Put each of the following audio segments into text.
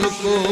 मुझको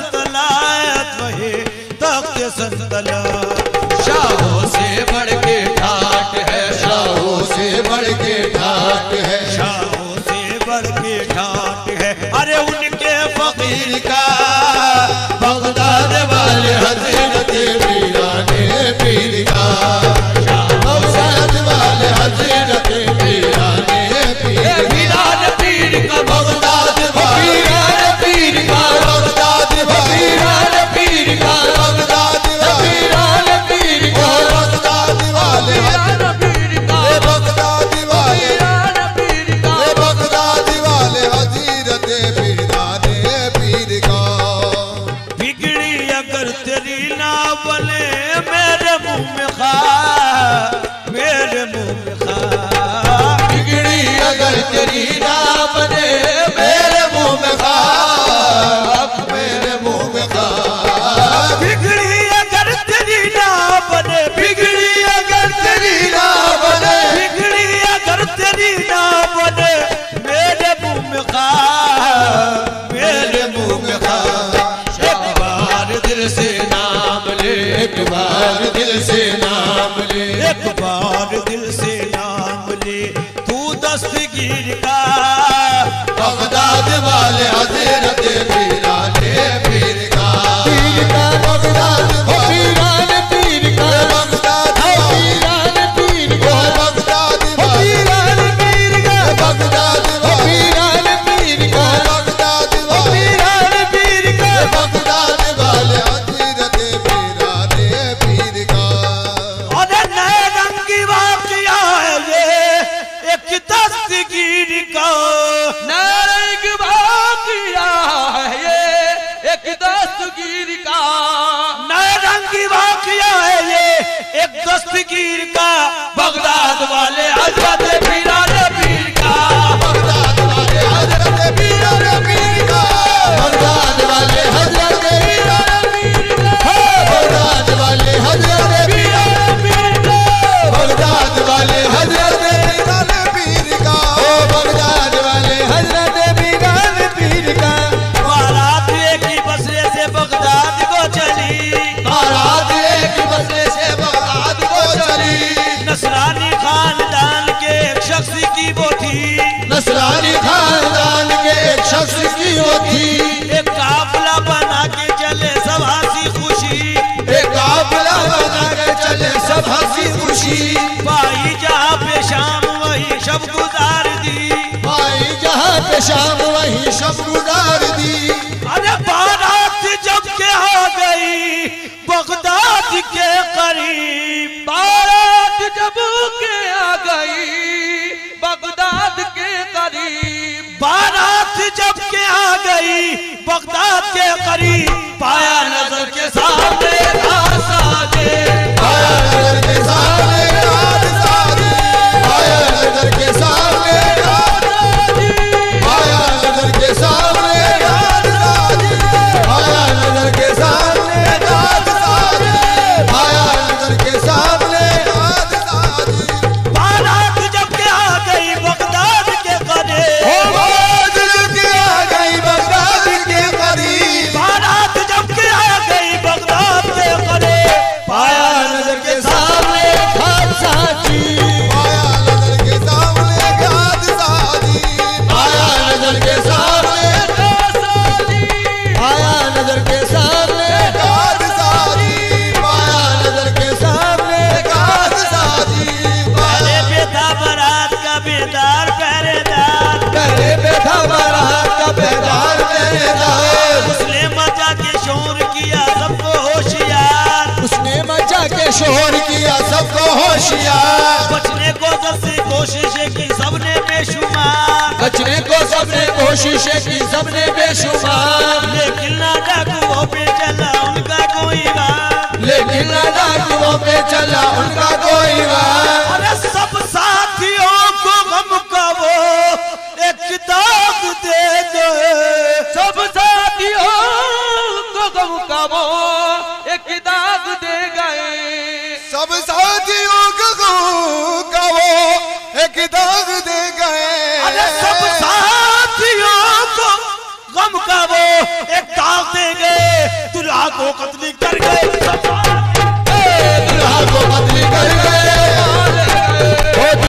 ಸಂತಲಾ से दस्तगीर का। नए रंग की वाकिया है ये। एक दस्तगीर का बगदाद वाले अजमत खुशी भाई जहाँ पे शाम वही शब गुजार दी। भाई जहाँ पे शाम वही शब गुजार दी। अरे बारात जब के आ गई बगदाद के करीब। बारात जब के आ गई बगदाद के करीब। बारात जब के आ गई बगदाद के करीब। शोर किया सबको होशियार बचने को सबसे कोशिश की सबने बेशुमार। बचने को सबने कोशिश की सबने बेशुमार। लेकिन ना डाकुओं पे चला उनका कोई बात लेकिन ना डाकुओं पे चला उनका कोई बात दुल्हा को कतली कर गए। दुल्हा को कतली कर गए।